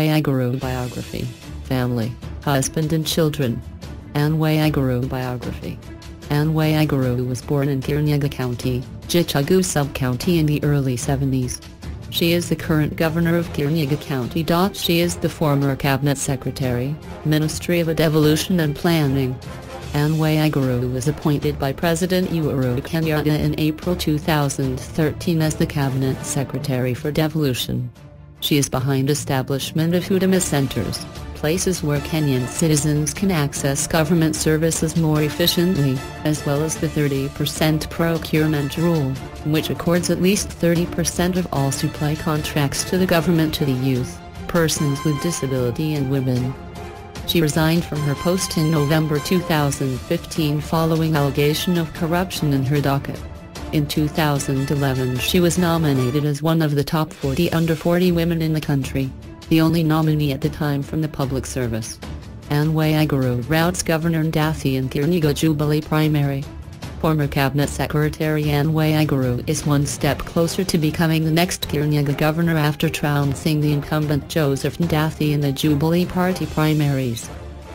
Waiguru Biography. Family, Husband and Children. Waiguru Biography. Waiguru was born in Kirinyaga County, Gichugu Sub-County in the early 70s. She is the current governor of Kirinyaga County. She is the former cabinet secretary, Ministry of Devolution and Planning. Waiguru was appointed by President Uhuru Kenyatta in April 2013 as the cabinet secretary for devolution. She is behind establishment of Huduma centers, places where Kenyan citizens can access government services more efficiently, as well as the 30% procurement rule, which accords at least 30% of all supply contracts to the government to the youth, persons with disability and women. She resigned from her post in November 2015 following allegation of corruption in her docket. In 2011 she was nominated as one of the top 40 under 40 women in the country the only nominee at the time from the public service. Anne Waiguru routs Governor Ndathi in Kirinyaga Jubilee primary. Former Cabinet Secretary Anne Waiguru is one step closer to becoming the next Kirinyaga governor after trouncing the incumbent Joseph Ndathi in the Jubilee Party primaries.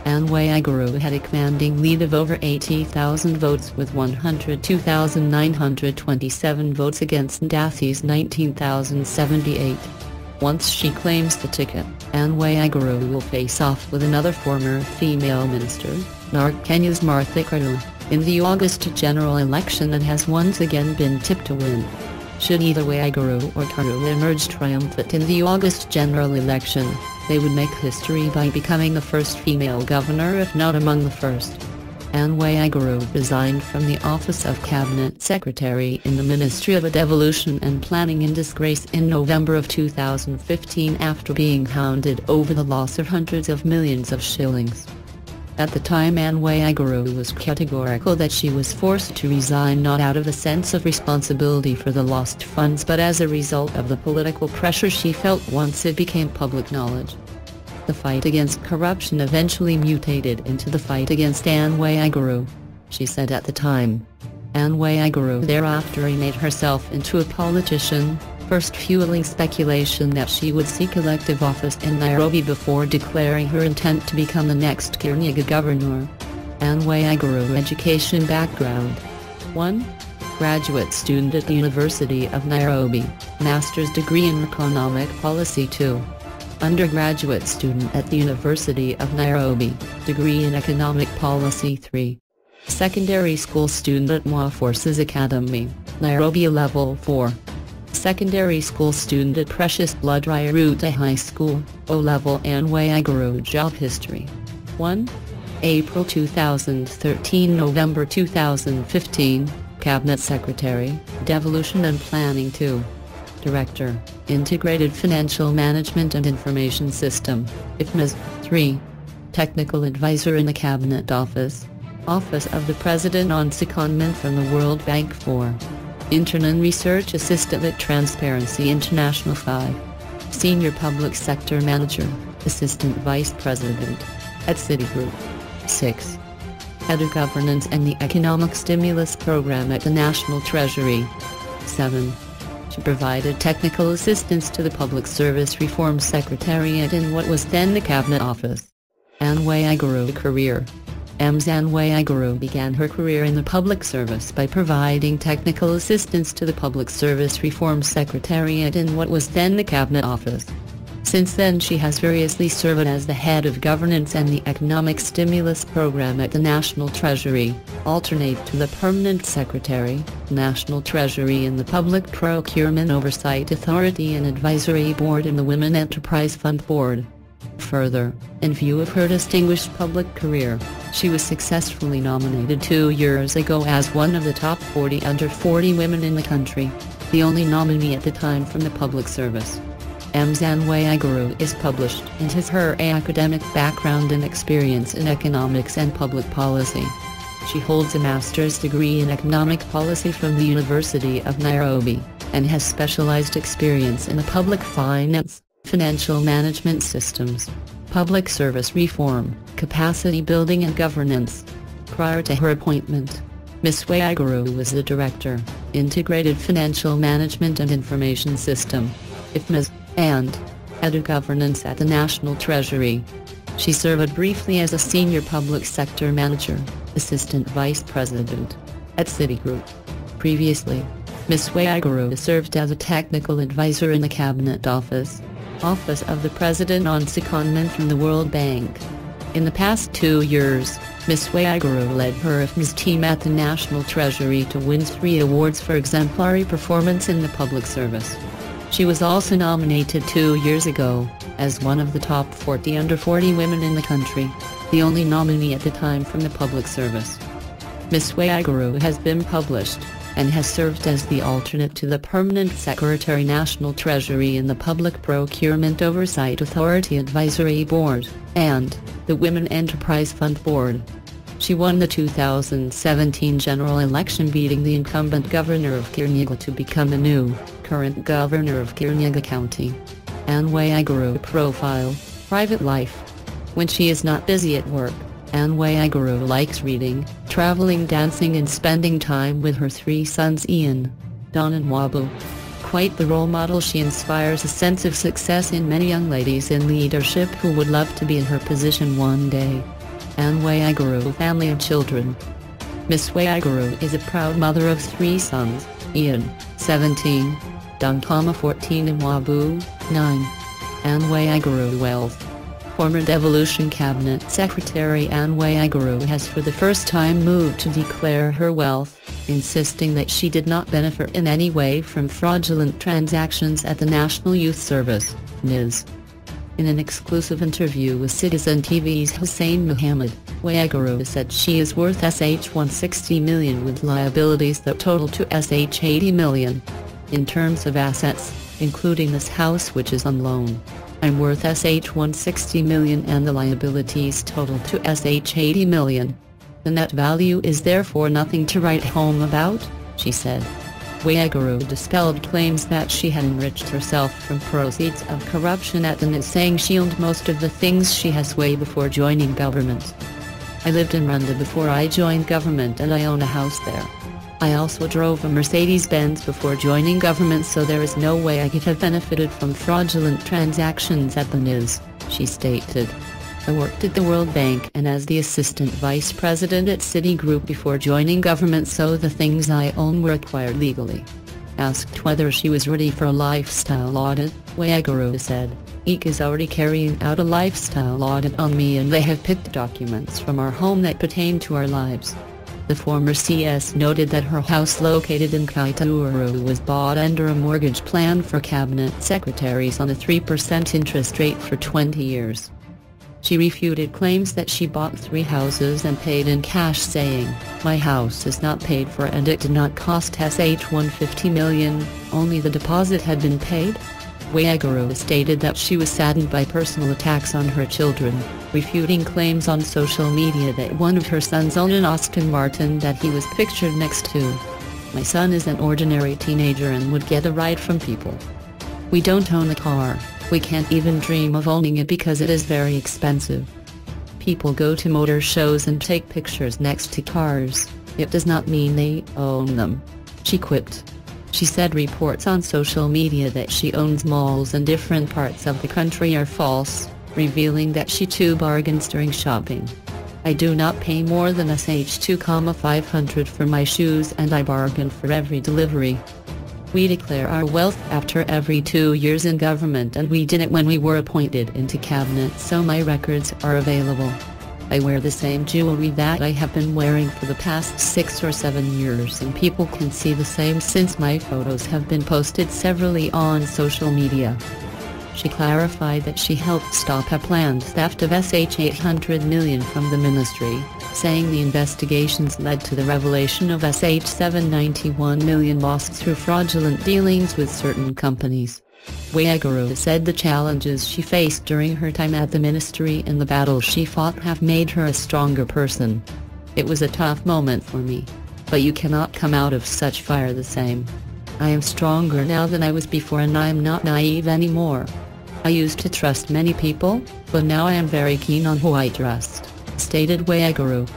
Anne Waiguru had a commanding lead of over 80,000 votes with 102,927 votes against Ndathi's 19,078. Once she claims the ticket, Anne Waiguru will face off with another former female minister, Narc Kenya's Martha Karua, in the August general election and has once again been tipped to win. Should either Waiguru or Karua emerge triumphant in the August general election, they would make history by becoming the first female governor if not among the first. Anne Waiguru resigned from the office of Cabinet Secretary in the Ministry of Devolution and Planning in disgrace in November of 2015 after being hounded over the loss of hundreds of millions of shillings. At the time Anne Waiguru was categorical that she was forced to resign not out of a sense of responsibility for the lost funds but as a result of the political pressure she felt once it became public knowledge. The fight against corruption eventually mutated into the fight against Anne Waiguru. She said at the time. Anne Waiguru thereafter remade herself into a politician, first fueling speculation that she would seek elective office in Nairobi before declaring her intent to become the next Kirinyaga governor. Anne education background 1. Graduate student at the University of Nairobi, Master's degree in Economic Policy 2 undergraduate student at the University of Nairobi, degree in Economic Policy 3. Secondary school student at Moi Forces Academy, Nairobi Level 4. Secondary school student at Precious Blood Riruta High School, O-Level and Waiguru Job History. 1. April 2013 November 2015, Cabinet Secretary, Devolution and Planning 2. Director, Integrated Financial Management and Information System, IFMIS, 3. Technical Advisor in the Cabinet Office. Office of the President on Secondment from the World Bank 4. Intern and Research Assistant at Transparency International 5. Senior Public Sector Manager, Assistant Vice President, at Citigroup. 6. Head of Governance and the Economic Stimulus Program at the National Treasury. 7 She provided technical assistance to the Public Service Reform Secretariat in what was then the Cabinet Office. Anne Waiguru career Ms. Anne Waiguru began her career in the public service by providing technical assistance to the Public Service Reform Secretariat in what was then the Cabinet Office. Since then she has variously served as the head of governance and the economic stimulus program at the National Treasury, alternate to the permanent secretary, National Treasury in the Public Procurement Oversight Authority and Advisory Board and the Women Enterprise Fund Board. Further, in view of her distinguished public career, she was successfully nominated two years ago as one of the top 40 under 40 women in the country, the only nominee at the time from the public service. Ms. Anne is published and has her academic background and experience in economics and public policy. She holds a master's degree in economic policy from the University of Nairobi, and has specialized experience in the public finance, financial management systems, public service reform, capacity building and governance. Prior to her appointment, Ms. Waiguru was the Director, Integrated Financial Management and Information System, IFMIS, and head of governance at the National Treasury. She served briefly as a senior public sector manager, assistant vice president, at Citigroup. Previously, Ms. Waiguru served as a technical advisor in the Cabinet Office, Office of the President on secondment from the World Bank. In the past two years, Ms. Waiguru led her IFMS team at the National Treasury to win three awards for exemplary performance in the public service. She was also nominated two years ago, as one of the top 40 under 40 women in the country, the only nominee at the time from the public service. Ms. Waiguru has been published, and has served as the alternate to the Permanent Secretary National Treasury in the Public Procurement Oversight Authority Advisory Board, and the Women Enterprise Fund Board. She won the 2017 general election beating the incumbent governor of Kirinyaga to become the new, current governor of Kirinyaga County. Anne Waiguru profile, private life. When she is not busy at work, Anne Waiguru likes reading, traveling dancing and spending time with her three sons Ian, Don and Wabu. Quite the role model she inspires a sense of success in many young ladies in leadership who would love to be in her position one day. Anne Waiguru family of children. Miss Waiguru is a proud mother of three sons, Ian, 17, Don 14 and Wabu, 9. Anne Waiguru Wealth Former Devolution Cabinet Secretary Anne Waiguru has for the first time moved to declare her wealth, insisting that she did not benefit in any way from fraudulent transactions at the National Youth Service, NYS. In an exclusive interview with Citizen TV's Hussein Mohamed, Waiguru said she is worth SH 160 million with liabilities that total to SH 80 million. In terms of assets, including this house which is on loan, I'm worth SH 160 million and the liabilities total to SH 80 million. The net value is therefore nothing to write home about, she said. Waiguru dispelled claims that she had enriched herself from proceeds of corruption at the saying she owned most of the things she has way before joining government. I lived in Rwanda before I joined government and I own a house there. I also drove a Mercedes-Benz before joining government so there is no way I could have benefited from fraudulent transactions at the news, she stated. I worked at the World Bank and as the assistant vice president at Citigroup before joining government so the things I own were acquired legally. Asked whether she was ready for a lifestyle audit, Waiguru said, EACC is already carrying out a lifestyle audit on me and they have picked documents from our home that pertain to our lives. The former CS noted that her house located in Kitisuru was bought under a mortgage plan for cabinet secretaries on a 3% interest rate for 20 years. She refuted claims that she bought three houses and paid in cash saying, My house is not paid for and it did not cost SH 150 million, only the deposit had been paid. Waiguru stated that she was saddened by personal attacks on her children, refuting claims on social media that one of her sons owned an Aston Martin that he was pictured next to. My son is an ordinary teenager and would get a ride from people. We don't own a car, we can't even dream of owning it because it is very expensive. People go to motor shows and take pictures next to cars, it does not mean they own them. She quipped. She said reports on social media that she owns malls in different parts of the country are false, revealing that she too bargains during shopping. I do not pay more than SH 2,500 for my shoes and I bargain for every delivery. We declare our wealth after every two years in government and we did it when we were appointed into cabinet so my records are available. I wear the same jewelry that I have been wearing for the past six or seven years and people can see the same since my photos have been posted severally on social media. She clarified that she helped stop a planned theft of SH 800 million from the ministry, saying the investigations led to the revelation of SH 791 million lost through fraudulent dealings with certain companies. Waiguru said the challenges she faced during her time at the ministry and the battles she fought have made her a stronger person. It was a tough moment for me. But you cannot come out of such fire the same. I am stronger now than I was before and I am not naive anymore. I used to trust many people, but now I am very keen on who I trust, stated Waiguru.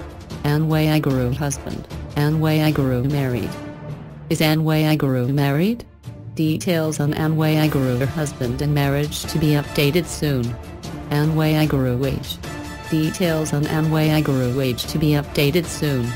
Anne Waiguru husband, Anne Waiguru married. Is Anne married? Details on Anne Waiguru her husband and marriage to be updated soon. Anne Waiguru age. Details on Anne Waiguru age to be updated soon.